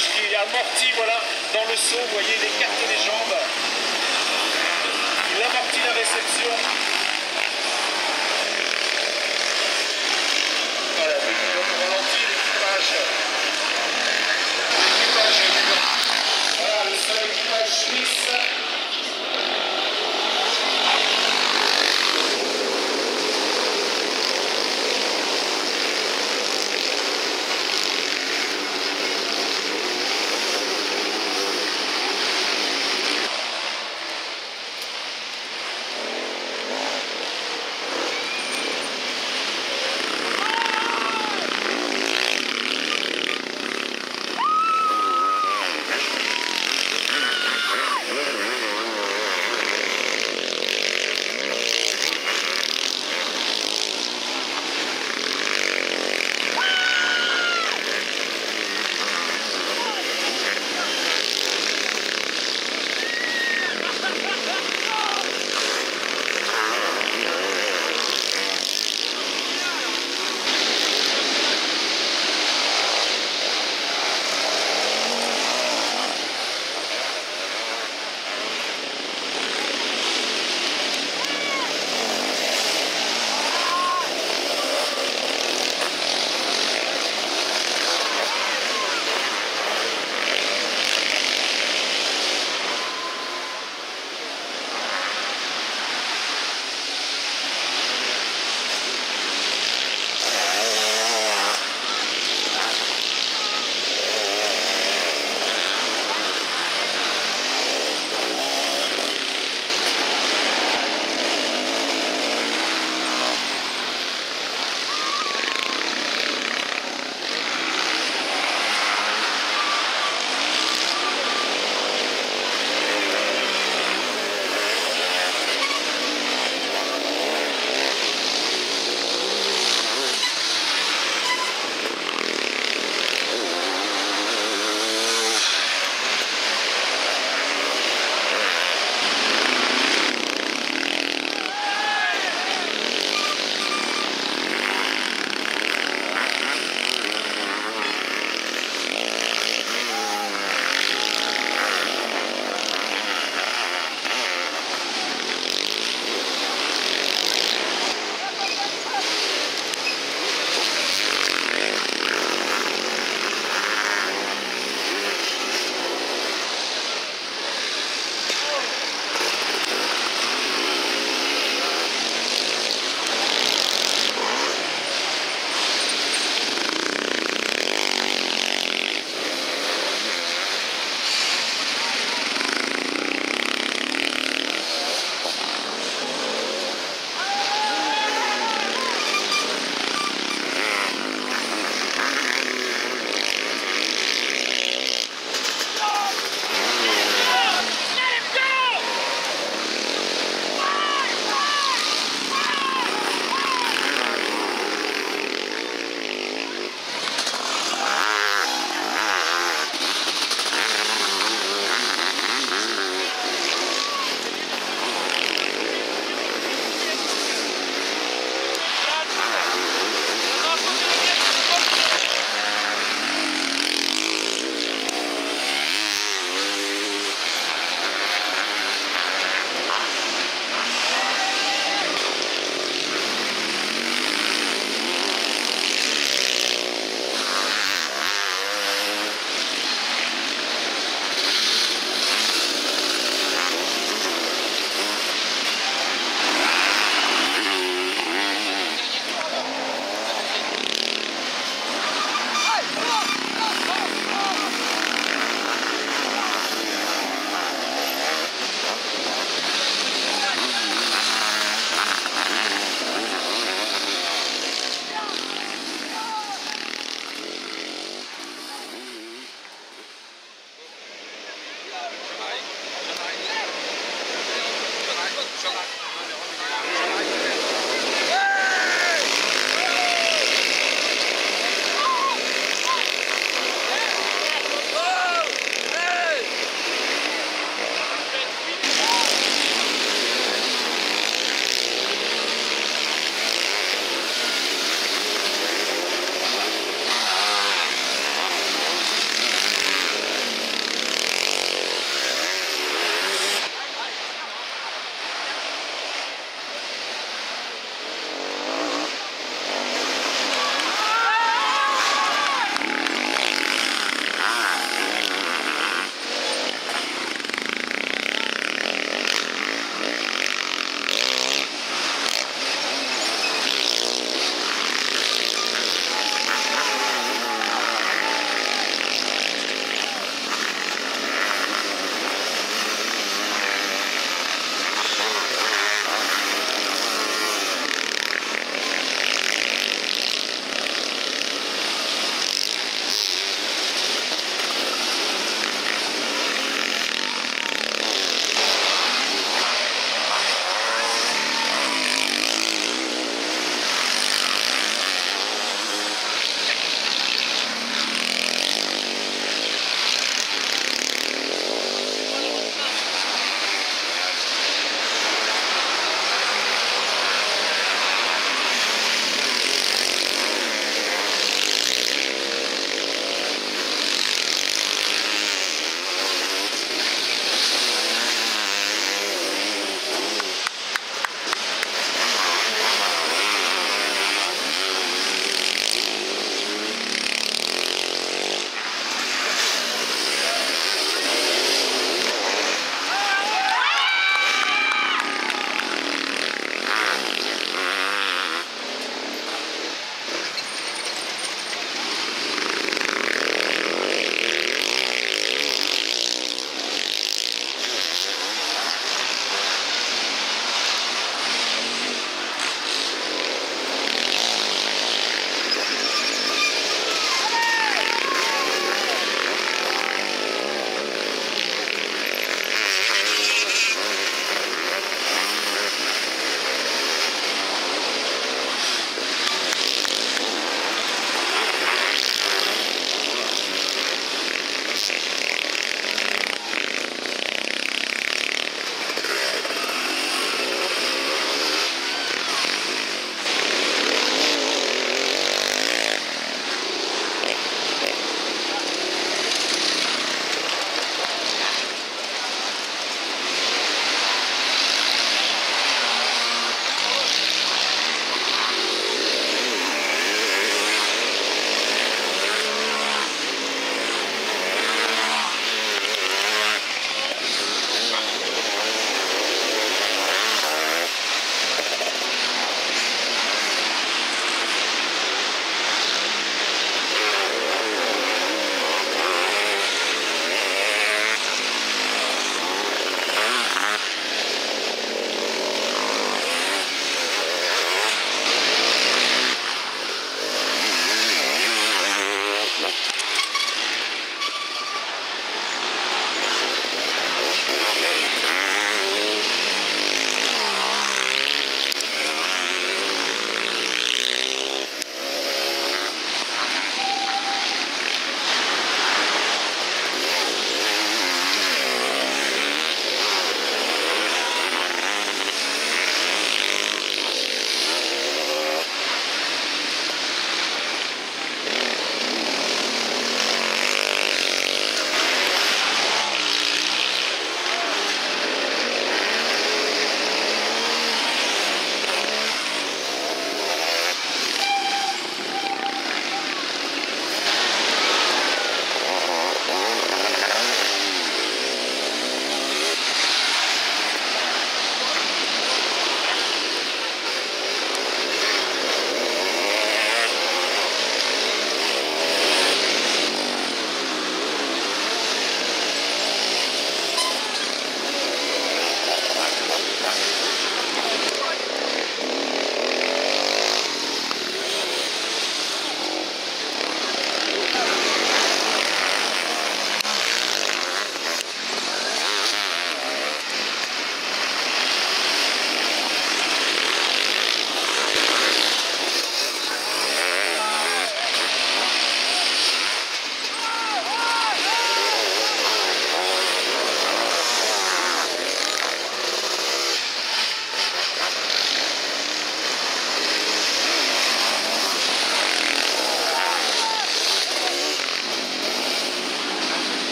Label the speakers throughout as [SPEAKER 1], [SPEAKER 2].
[SPEAKER 1] Qui est amorti voilà, dans le saut, vous voyez, il écarte les jambes. Il amortit la réception. Voilà, donc on ralentit l'équipage. L'équipage, voilà, le seul équipage suisse.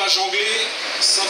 [SPEAKER 1] pas jongler, ça.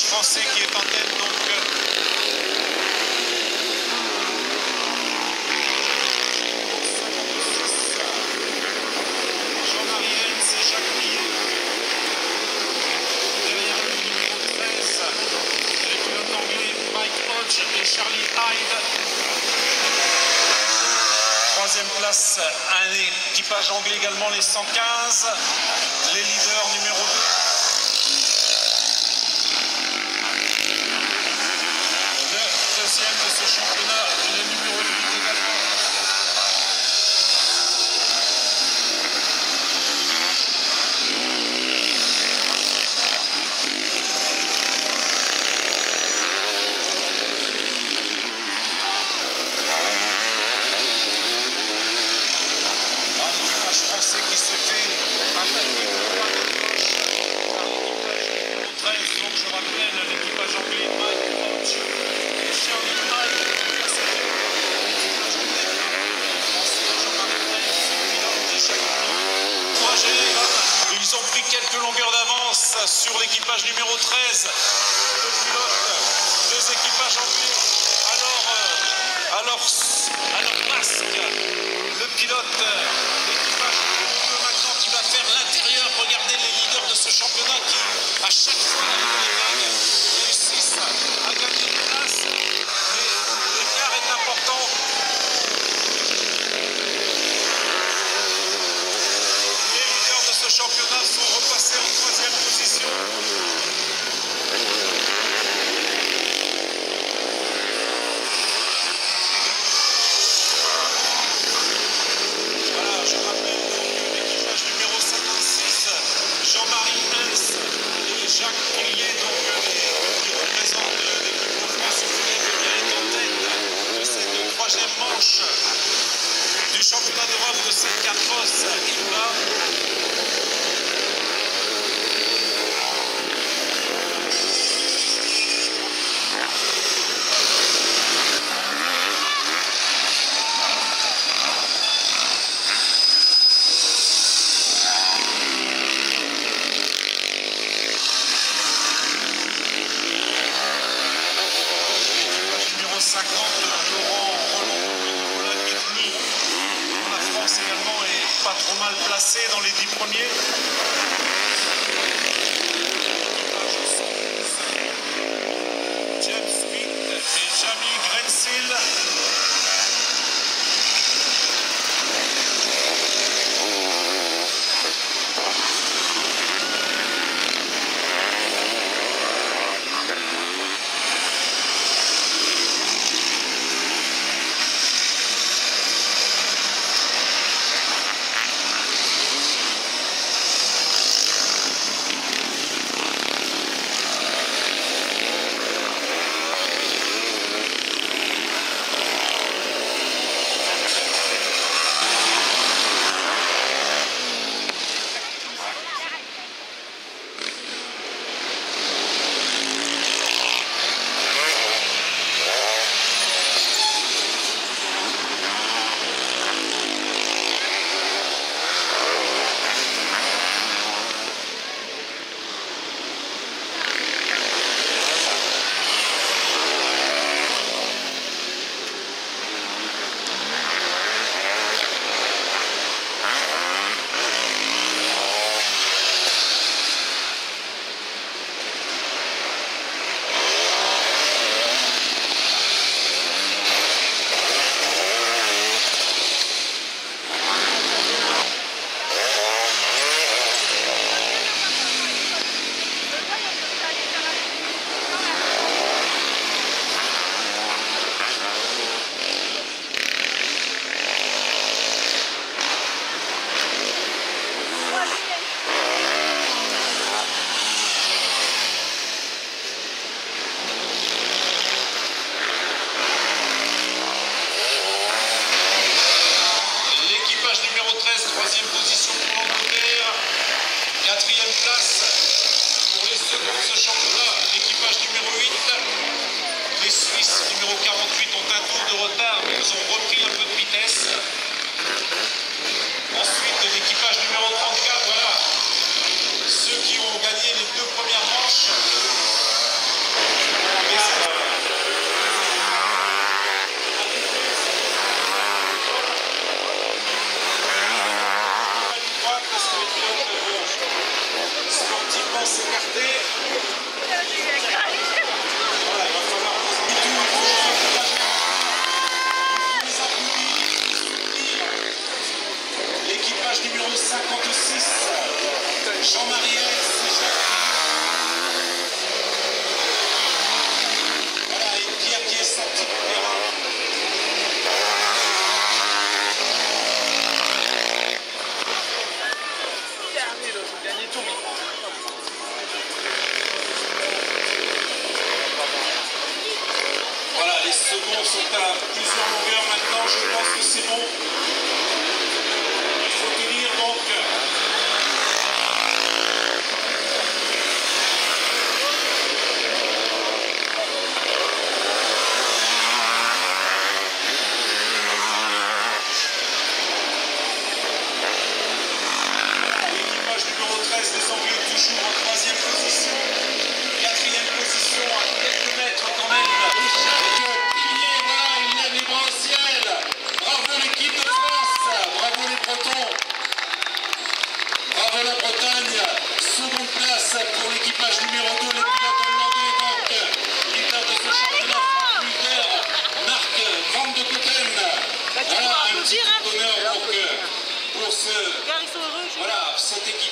[SPEAKER 1] français qui est en tête. Donc, euh, Jean-Marie c'est Jacques Millet. Derrière le numéro 13, les pilotes anglais Mike Hodge et Charlie Hyde. Troisième place, un équipage anglais également, les 115. Pilote força. seconde place pour l'équipage numéro 2, les pilotes hollandais, donc, leader de ce championnat, Marc Van de Voilà, un petit bonheur pour ce, voilà, cette équipe.